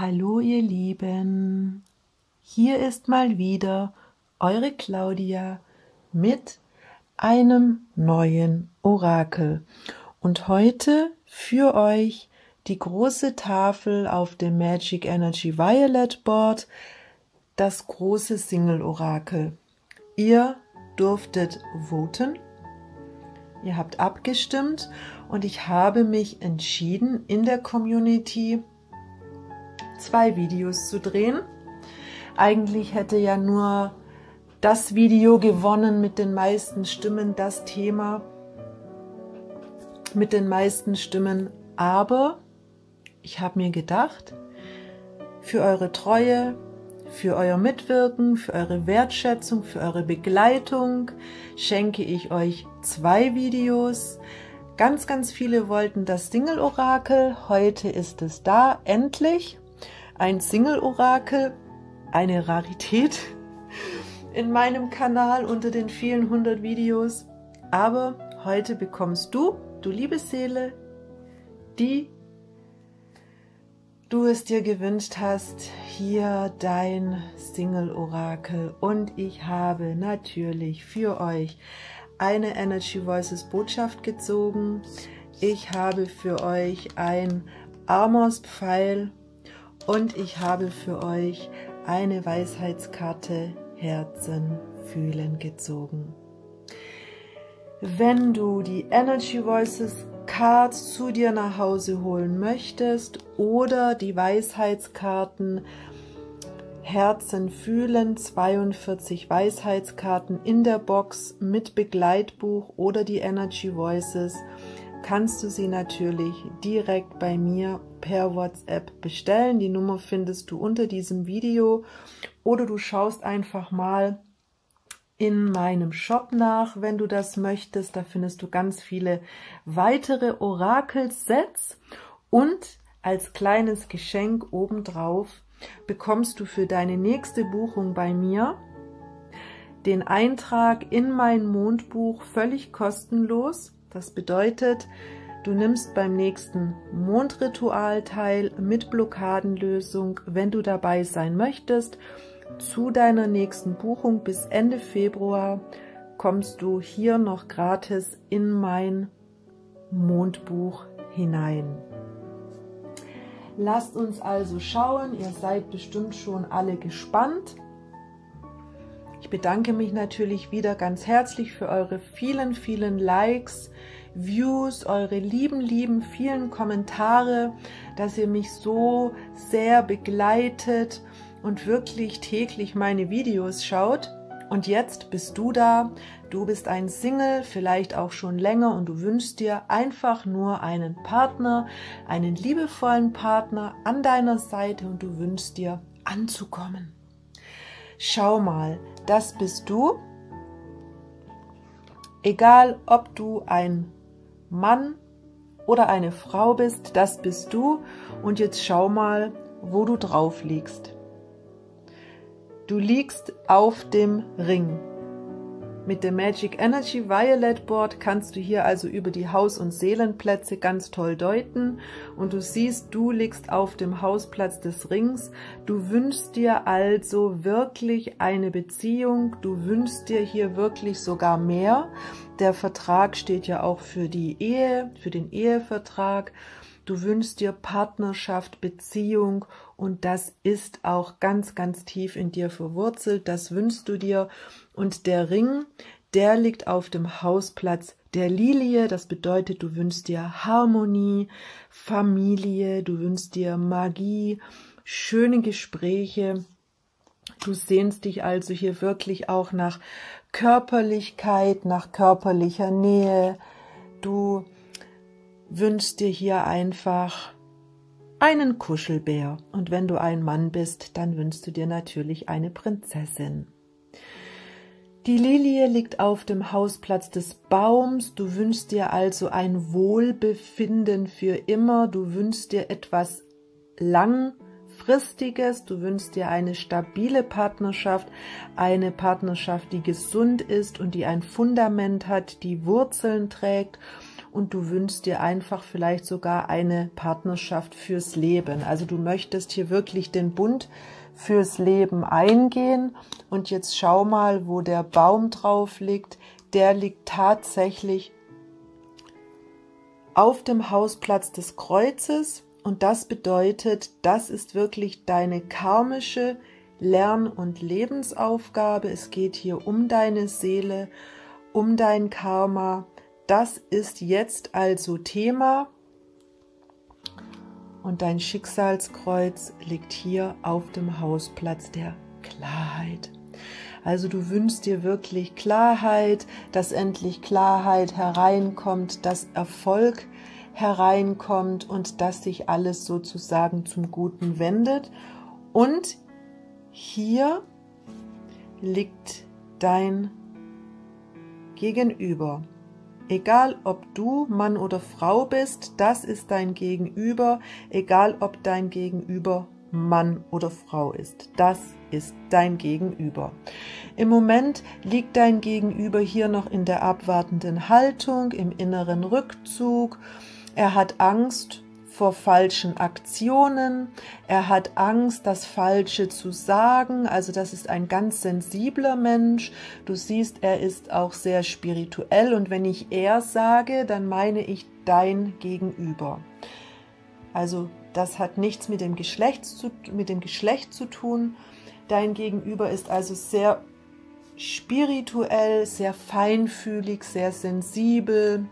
Hallo ihr Lieben, hier ist mal wieder eure Claudia mit einem neuen Orakel. Und heute für euch die große Tafel auf dem Magic Energy Violet Board, das große Single Orakel. Ihr durftet voten, ihr habt abgestimmt und ich habe mich entschieden in der Community zwei Videos zu drehen. Eigentlich hätte ja nur das Video gewonnen mit den meisten Stimmen, das Thema mit den meisten Stimmen. Aber ich habe mir gedacht, für eure Treue, für euer Mitwirken, für eure Wertschätzung, für eure Begleitung schenke ich euch zwei Videos. Ganz, ganz viele wollten das Single-Orakel. Heute ist es da, endlich ein Single-Orakel, eine Rarität in meinem Kanal unter den vielen hundert Videos. Aber heute bekommst du, du liebe Seele, die du es dir gewünscht hast, hier dein Single-Orakel. Und ich habe natürlich für euch eine Energy Voices Botschaft gezogen. Ich habe für euch ein Amos Pfeil und ich habe für euch eine Weisheitskarte Herzen fühlen gezogen. Wenn du die Energy Voices Card zu dir nach Hause holen möchtest oder die Weisheitskarten Herzen fühlen, 42 Weisheitskarten in der Box mit Begleitbuch oder die Energy Voices, kannst du sie natürlich direkt bei mir per WhatsApp bestellen. Die Nummer findest du unter diesem Video oder du schaust einfach mal in meinem Shop nach, wenn du das möchtest. Da findest du ganz viele weitere Orakelsets und als kleines Geschenk obendrauf bekommst du für deine nächste Buchung bei mir den Eintrag in mein Mondbuch völlig kostenlos. Das bedeutet, Du nimmst beim nächsten Mondritual teil mit Blockadenlösung, wenn du dabei sein möchtest. Zu deiner nächsten Buchung bis Ende Februar kommst du hier noch gratis in mein Mondbuch hinein. Lasst uns also schauen, ihr seid bestimmt schon alle gespannt. Ich bedanke mich natürlich wieder ganz herzlich für eure vielen, vielen Likes, Views, eure lieben, lieben vielen Kommentare, dass ihr mich so sehr begleitet und wirklich täglich meine Videos schaut. Und jetzt bist du da, du bist ein Single, vielleicht auch schon länger und du wünschst dir einfach nur einen Partner, einen liebevollen Partner an deiner Seite und du wünschst dir anzukommen. Schau mal, das bist du. Egal, ob du ein Mann oder eine Frau bist, das bist du. Und jetzt schau mal, wo du drauf liegst. Du liegst auf dem Ring. Mit dem Magic Energy Violet Board kannst du hier also über die Haus- und Seelenplätze ganz toll deuten und du siehst, du liegst auf dem Hausplatz des Rings. Du wünschst dir also wirklich eine Beziehung, du wünschst dir hier wirklich sogar mehr. Der Vertrag steht ja auch für die Ehe, für den Ehevertrag. Du wünschst dir Partnerschaft, Beziehung und das ist auch ganz, ganz tief in dir verwurzelt. Das wünschst du dir. Und der Ring, der liegt auf dem Hausplatz der Lilie. Das bedeutet, du wünschst dir Harmonie, Familie, du wünschst dir Magie, schöne Gespräche. Du sehnst dich also hier wirklich auch nach Körperlichkeit, nach körperlicher Nähe. Du wünschst dir hier einfach einen Kuschelbär. Und wenn du ein Mann bist, dann wünschst du dir natürlich eine Prinzessin. Die Lilie liegt auf dem Hausplatz des Baums. Du wünschst dir also ein Wohlbefinden für immer. Du wünschst dir etwas langfristiges. Du wünschst dir eine stabile Partnerschaft, eine Partnerschaft, die gesund ist und die ein Fundament hat, die Wurzeln trägt und du wünschst dir einfach vielleicht sogar eine Partnerschaft fürs Leben. Also du möchtest hier wirklich den Bund fürs Leben eingehen und jetzt schau mal, wo der Baum drauf liegt. Der liegt tatsächlich auf dem Hausplatz des Kreuzes und das bedeutet, das ist wirklich deine karmische Lern- und Lebensaufgabe. Es geht hier um deine Seele, um dein Karma. Das ist jetzt also Thema. Und dein Schicksalskreuz liegt hier auf dem Hausplatz der Klarheit. Also du wünschst dir wirklich Klarheit, dass endlich Klarheit hereinkommt, dass Erfolg hereinkommt und dass sich alles sozusagen zum Guten wendet. Und hier liegt dein Gegenüber. Egal ob du Mann oder Frau bist, das ist dein Gegenüber, egal ob dein Gegenüber Mann oder Frau ist. Das ist dein Gegenüber. Im Moment liegt dein Gegenüber hier noch in der abwartenden Haltung, im inneren Rückzug. Er hat Angst vor falschen Aktionen, er hat Angst, das Falsche zu sagen, also das ist ein ganz sensibler Mensch. Du siehst, er ist auch sehr spirituell und wenn ich er sage, dann meine ich dein Gegenüber. Also das hat nichts mit dem Geschlecht zu, mit dem Geschlecht zu tun. Dein Gegenüber ist also sehr spirituell, sehr feinfühlig, sehr sensibel,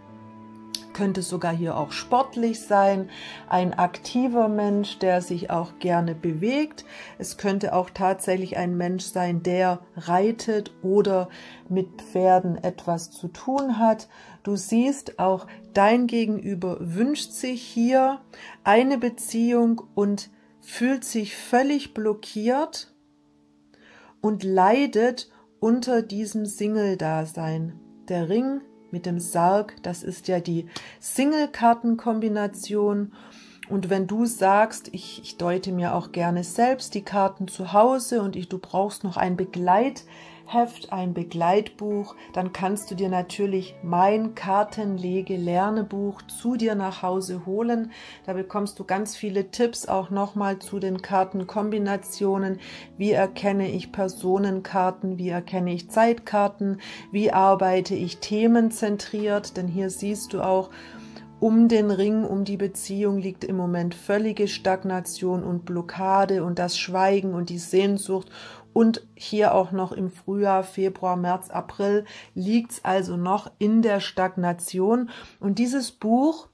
könnte sogar hier auch sportlich sein, ein aktiver Mensch, der sich auch gerne bewegt. Es könnte auch tatsächlich ein Mensch sein, der reitet oder mit Pferden etwas zu tun hat. Du siehst auch, dein Gegenüber wünscht sich hier eine Beziehung und fühlt sich völlig blockiert und leidet unter diesem Single-Dasein. Der Ring mit dem Sarg. Das ist ja die Single-Karten-Kombination. Und wenn du sagst, ich, ich deute mir auch gerne selbst die Karten zu Hause und ich, du brauchst noch ein Begleit, Heft, ein Begleitbuch, dann kannst du dir natürlich mein Kartenlege-Lernebuch zu dir nach Hause holen. Da bekommst du ganz viele Tipps auch nochmal zu den Kartenkombinationen. Wie erkenne ich Personenkarten? Wie erkenne ich Zeitkarten? Wie arbeite ich themenzentriert? Denn hier siehst du auch, um den Ring, um die Beziehung liegt im Moment völlige Stagnation und Blockade und das Schweigen und die Sehnsucht und hier auch noch im Frühjahr, Februar, März, April liegt es also noch in der Stagnation. Und dieses Buch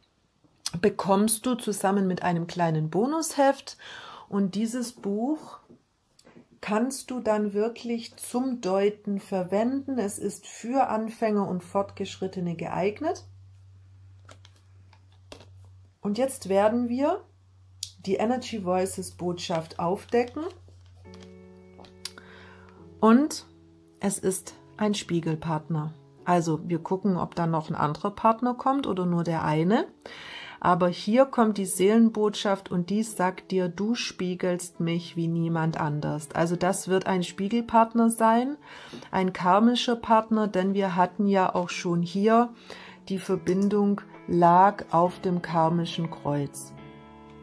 bekommst du zusammen mit einem kleinen Bonusheft. Und dieses Buch kannst du dann wirklich zum Deuten verwenden. Es ist für Anfänger und Fortgeschrittene geeignet. Und jetzt werden wir die Energy Voices Botschaft aufdecken. Und es ist ein Spiegelpartner. Also wir gucken, ob da noch ein anderer Partner kommt oder nur der eine. Aber hier kommt die Seelenbotschaft und die sagt dir, du spiegelst mich wie niemand anders. Also das wird ein Spiegelpartner sein, ein karmischer Partner, denn wir hatten ja auch schon hier die Verbindung lag auf dem karmischen Kreuz.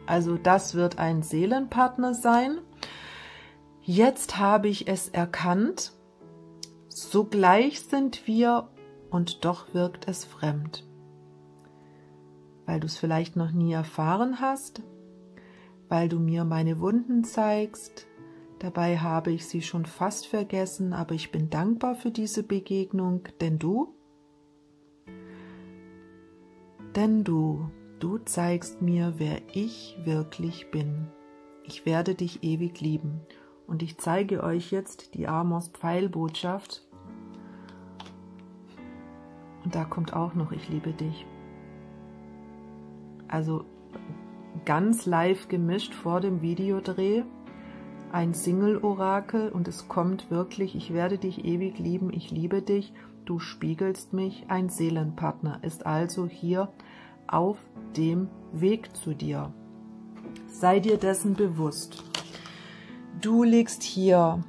Also das wird ein Seelenpartner sein. Jetzt habe ich es erkannt, sogleich sind wir und doch wirkt es fremd. Weil du es vielleicht noch nie erfahren hast, weil du mir meine Wunden zeigst, dabei habe ich sie schon fast vergessen, aber ich bin dankbar für diese Begegnung, denn du, denn du, du zeigst mir, wer ich wirklich bin. Ich werde dich ewig lieben und ich zeige euch jetzt die Amos Pfeilbotschaft. Und da kommt auch noch, ich liebe dich. Also ganz live gemischt vor dem Videodreh. Ein Single-Orakel und es kommt wirklich, ich werde dich ewig lieben, ich liebe dich, du spiegelst mich, ein Seelenpartner ist also hier auf dem Weg zu dir. Sei dir dessen bewusst. Du liegst hier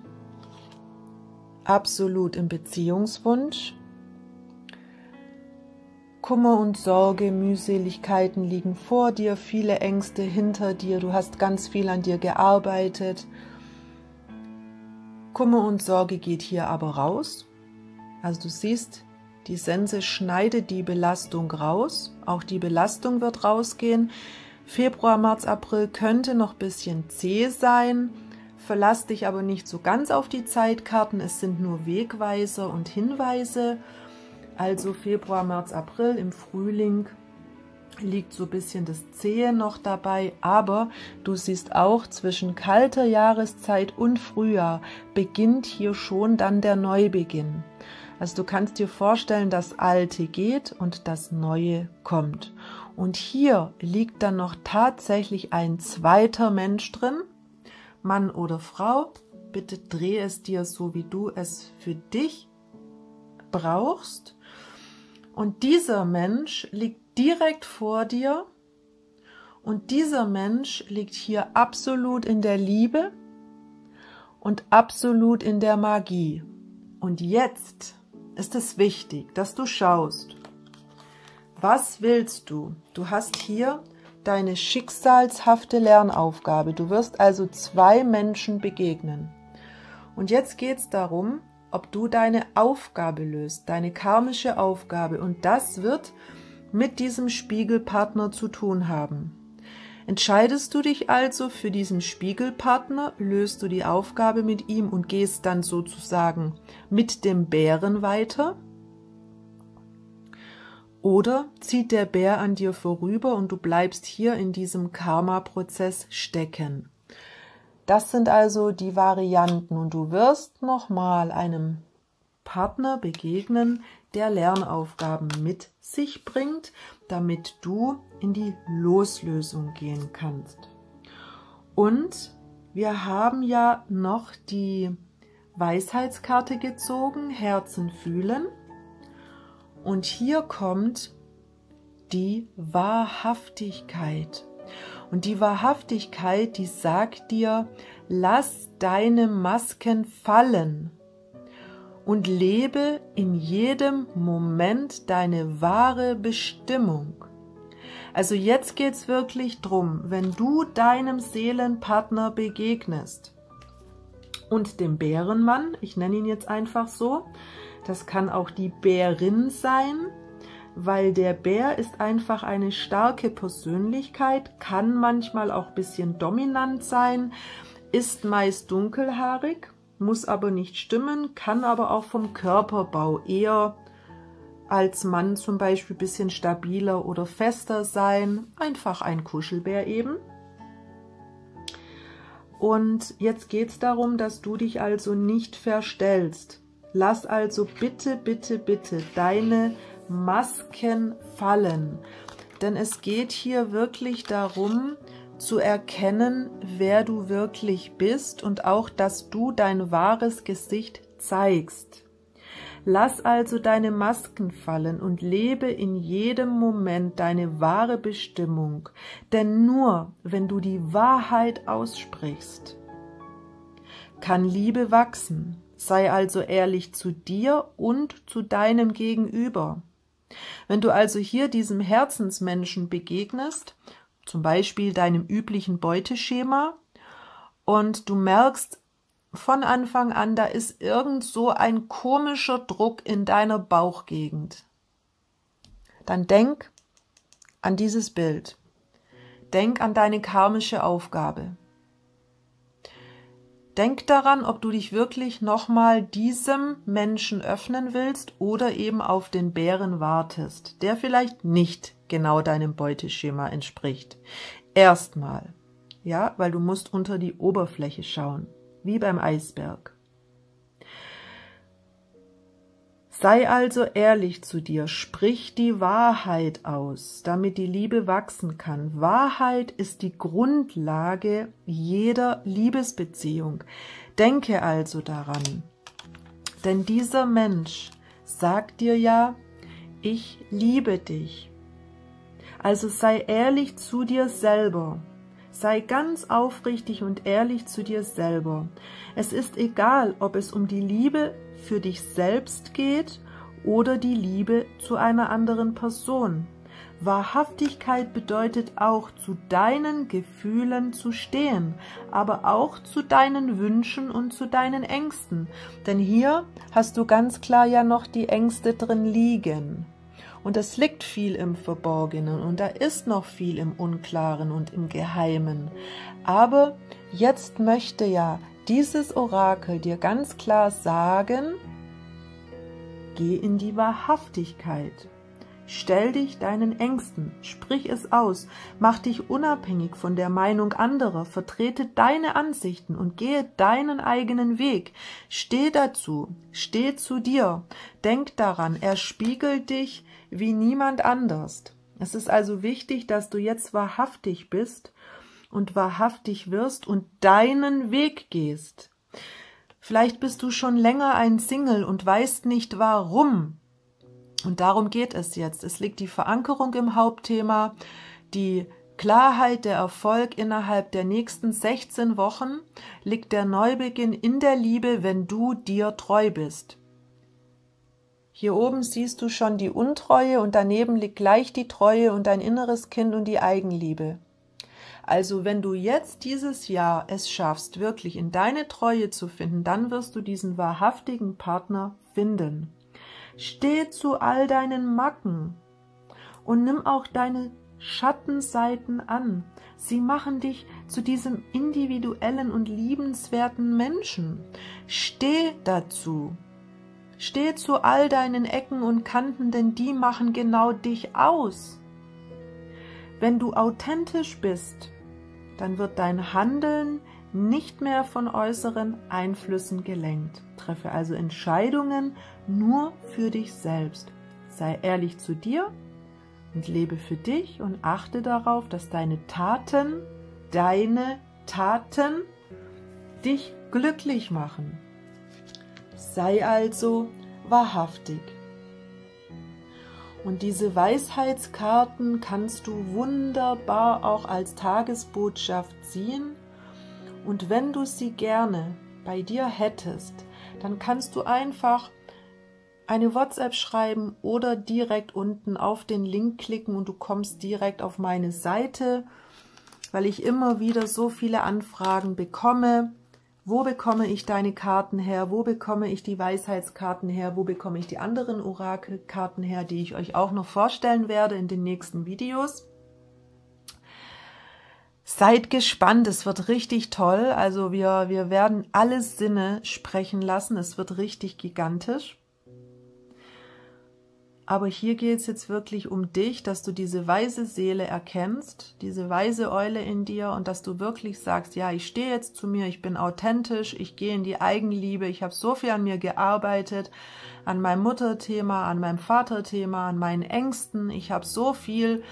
absolut im Beziehungswunsch. Kummer und Sorge, Mühseligkeiten liegen vor dir, viele Ängste hinter dir, du hast ganz viel an dir gearbeitet. Kummer und Sorge geht hier aber raus. Also du siehst, die Sense schneidet die Belastung raus, auch die Belastung wird rausgehen. Februar, März, April könnte noch ein bisschen zäh sein, verlass dich aber nicht so ganz auf die Zeitkarten, es sind nur Wegweiser und Hinweise. Also Februar, März, April im Frühling liegt so ein bisschen das Zähe noch dabei, aber du siehst auch zwischen kalter Jahreszeit und Frühjahr beginnt hier schon dann der Neubeginn. Also du kannst dir vorstellen, das Alte geht und das Neue kommt. Und hier liegt dann noch tatsächlich ein zweiter Mensch drin, Mann oder Frau. Bitte dreh es dir so, wie du es für dich brauchst. Und dieser Mensch liegt direkt vor dir und dieser Mensch liegt hier absolut in der Liebe und absolut in der Magie. Und jetzt ist es wichtig, dass du schaust, was willst du? Du hast hier deine schicksalshafte Lernaufgabe. Du wirst also zwei Menschen begegnen. Und jetzt geht es darum, ob du deine Aufgabe löst, deine karmische Aufgabe. Und das wird mit diesem Spiegelpartner zu tun haben. Entscheidest du dich also für diesen Spiegelpartner, löst du die Aufgabe mit ihm und gehst dann sozusagen mit dem Bären weiter? Oder zieht der Bär an dir vorüber und du bleibst hier in diesem Karma-Prozess stecken? Das sind also die Varianten und du wirst nochmal einem Partner begegnen, der Lernaufgaben mit sich bringt, damit du in die Loslösung gehen kannst. Und wir haben ja noch die Weisheitskarte gezogen, Herzen fühlen. Und hier kommt die Wahrhaftigkeit. Und die Wahrhaftigkeit, die sagt dir, lass deine Masken fallen und lebe in jedem Moment deine wahre Bestimmung. Also jetzt geht's wirklich drum, wenn du deinem Seelenpartner begegnest und dem Bärenmann, ich nenne ihn jetzt einfach so, das kann auch die Bärin sein, weil der Bär ist einfach eine starke Persönlichkeit, kann manchmal auch ein bisschen dominant sein, ist meist dunkelhaarig muss aber nicht stimmen, kann aber auch vom Körperbau eher als Mann zum Beispiel ein bisschen stabiler oder fester sein. Einfach ein Kuschelbär eben. Und jetzt geht es darum, dass du dich also nicht verstellst. Lass also bitte, bitte, bitte deine Masken fallen. Denn es geht hier wirklich darum, zu erkennen, wer du wirklich bist und auch, dass du dein wahres Gesicht zeigst. Lass also deine Masken fallen und lebe in jedem Moment deine wahre Bestimmung, denn nur wenn du die Wahrheit aussprichst, kann Liebe wachsen. Sei also ehrlich zu dir und zu deinem Gegenüber. Wenn du also hier diesem Herzensmenschen begegnest zum Beispiel deinem üblichen Beuteschema und du merkst von Anfang an, da ist irgend so ein komischer Druck in deiner Bauchgegend. Dann denk an dieses Bild. Denk an deine karmische Aufgabe. Denk daran, ob du dich wirklich nochmal diesem Menschen öffnen willst oder eben auf den Bären wartest, der vielleicht nicht genau deinem Beuteschema entspricht. Erstmal, ja, weil du musst unter die Oberfläche schauen, wie beim Eisberg. Sei also ehrlich zu dir, sprich die Wahrheit aus, damit die Liebe wachsen kann. Wahrheit ist die Grundlage jeder Liebesbeziehung. Denke also daran, denn dieser Mensch sagt dir ja, ich liebe dich. Also sei ehrlich zu dir selber. Sei ganz aufrichtig und ehrlich zu dir selber. Es ist egal, ob es um die Liebe für dich selbst geht oder die Liebe zu einer anderen Person. Wahrhaftigkeit bedeutet auch, zu deinen Gefühlen zu stehen, aber auch zu deinen Wünschen und zu deinen Ängsten. Denn hier hast du ganz klar ja noch die Ängste drin liegen. Und es liegt viel im Verborgenen und da ist noch viel im Unklaren und im Geheimen. Aber jetzt möchte ja dieses Orakel dir ganz klar sagen, geh in die Wahrhaftigkeit. Stell dich deinen Ängsten, sprich es aus, mach dich unabhängig von der Meinung anderer, vertrete deine Ansichten und gehe deinen eigenen Weg. Steh dazu, steh zu dir, denk daran, er spiegelt dich wie niemand anders. Es ist also wichtig, dass du jetzt wahrhaftig bist und wahrhaftig wirst und deinen Weg gehst. Vielleicht bist du schon länger ein Single und weißt nicht warum. Und darum geht es jetzt. Es liegt die Verankerung im Hauptthema, die Klarheit, der Erfolg innerhalb der nächsten 16 Wochen, liegt der Neubeginn in der Liebe, wenn du dir treu bist. Hier oben siehst du schon die Untreue und daneben liegt gleich die Treue und dein inneres Kind und die Eigenliebe. Also wenn du jetzt dieses Jahr es schaffst, wirklich in deine Treue zu finden, dann wirst du diesen wahrhaftigen Partner finden. Steh zu all deinen Macken und nimm auch deine Schattenseiten an. Sie machen dich zu diesem individuellen und liebenswerten Menschen. Steh dazu. Steh zu all deinen Ecken und Kanten, denn die machen genau dich aus. Wenn du authentisch bist, dann wird dein Handeln nicht mehr von äußeren Einflüssen gelenkt. Treffe also Entscheidungen nur für dich selbst. Sei ehrlich zu dir und lebe für dich und achte darauf, dass deine Taten, deine Taten dich glücklich machen. Sei also wahrhaftig. Und diese Weisheitskarten kannst du wunderbar auch als Tagesbotschaft ziehen und wenn du sie gerne bei dir hättest, dann kannst du einfach eine WhatsApp schreiben oder direkt unten auf den Link klicken und du kommst direkt auf meine Seite, weil ich immer wieder so viele Anfragen bekomme. Wo bekomme ich deine Karten her? Wo bekomme ich die Weisheitskarten her? Wo bekomme ich die anderen Orakelkarten her, die ich euch auch noch vorstellen werde in den nächsten Videos? Seid gespannt, es wird richtig toll. Also wir, wir werden alle Sinne sprechen lassen. Es wird richtig gigantisch. Aber hier geht es jetzt wirklich um dich, dass du diese weise Seele erkennst, diese weise Eule in dir und dass du wirklich sagst, ja, ich stehe jetzt zu mir, ich bin authentisch, ich gehe in die Eigenliebe, ich habe so viel an mir gearbeitet, an meinem Mutterthema, an meinem Vaterthema, an meinen Ängsten, ich habe so viel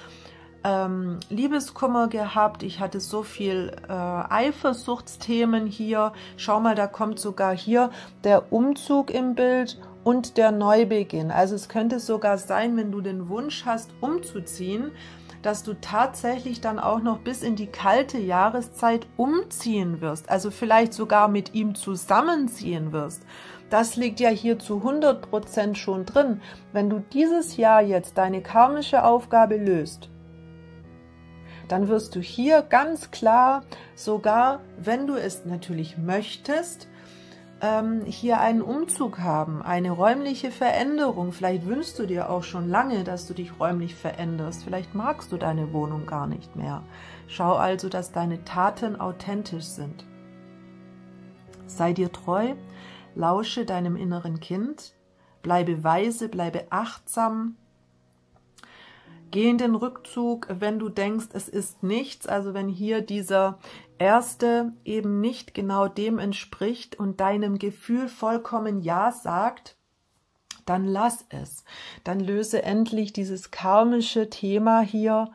ähm, Liebeskummer gehabt, ich hatte so viel äh, Eifersuchtsthemen hier. Schau mal, da kommt sogar hier der Umzug im Bild und der Neubeginn. Also es könnte sogar sein, wenn du den Wunsch hast, umzuziehen, dass du tatsächlich dann auch noch bis in die kalte Jahreszeit umziehen wirst, also vielleicht sogar mit ihm zusammenziehen wirst. Das liegt ja hier zu 100 Prozent schon drin. Wenn du dieses Jahr jetzt deine karmische Aufgabe löst, dann wirst du hier ganz klar, sogar wenn du es natürlich möchtest, ähm, hier einen Umzug haben, eine räumliche Veränderung. Vielleicht wünschst du dir auch schon lange, dass du dich räumlich veränderst. Vielleicht magst du deine Wohnung gar nicht mehr. Schau also, dass deine Taten authentisch sind. Sei dir treu, lausche deinem inneren Kind, bleibe weise, bleibe achtsam, Geh in den Rückzug, wenn du denkst, es ist nichts, also wenn hier dieser erste eben nicht genau dem entspricht und deinem Gefühl vollkommen Ja sagt, dann lass es. Dann löse endlich dieses karmische Thema hier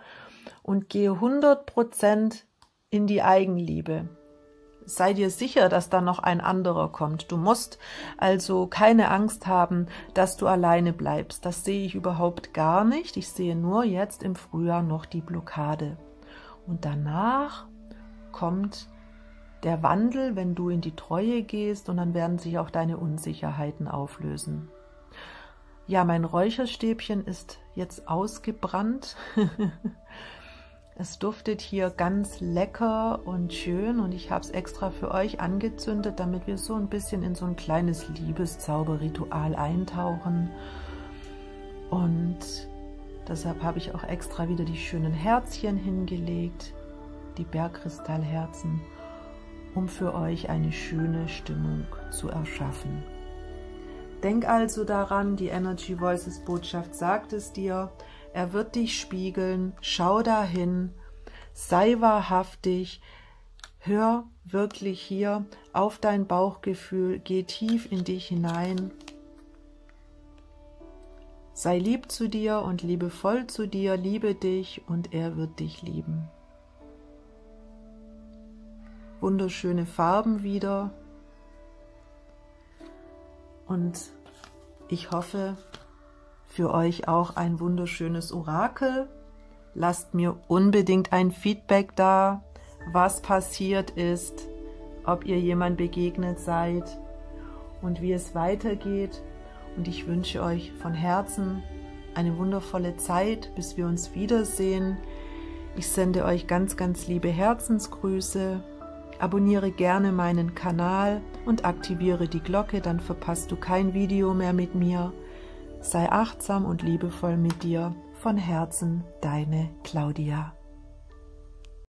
und gehe 100% in die Eigenliebe sei dir sicher, dass da noch ein anderer kommt. Du musst also keine Angst haben, dass du alleine bleibst. Das sehe ich überhaupt gar nicht. Ich sehe nur jetzt im Frühjahr noch die Blockade. Und danach kommt der Wandel, wenn du in die Treue gehst und dann werden sich auch deine Unsicherheiten auflösen. Ja, mein Räucherstäbchen ist jetzt ausgebrannt. es duftet hier ganz lecker und schön und ich habe es extra für euch angezündet, damit wir so ein bisschen in so ein kleines Liebeszauberritual eintauchen. Und deshalb habe ich auch extra wieder die schönen Herzchen hingelegt, die Bergkristallherzen, um für euch eine schöne Stimmung zu erschaffen. Denk also daran, die Energy Voices Botschaft sagt es dir, er wird dich spiegeln, schau dahin, sei wahrhaftig, hör wirklich hier auf dein Bauchgefühl, geh tief in dich hinein, sei lieb zu dir und liebevoll zu dir, liebe dich und er wird dich lieben. Wunderschöne Farben wieder, und ich hoffe für euch auch ein wunderschönes Orakel. Lasst mir unbedingt ein Feedback da, was passiert ist, ob ihr jemand begegnet seid und wie es weitergeht. Und ich wünsche euch von Herzen eine wundervolle Zeit, bis wir uns wiedersehen. Ich sende euch ganz, ganz liebe Herzensgrüße Abonniere gerne meinen Kanal und aktiviere die Glocke, dann verpasst du kein Video mehr mit mir. Sei achtsam und liebevoll mit dir. Von Herzen, deine Claudia.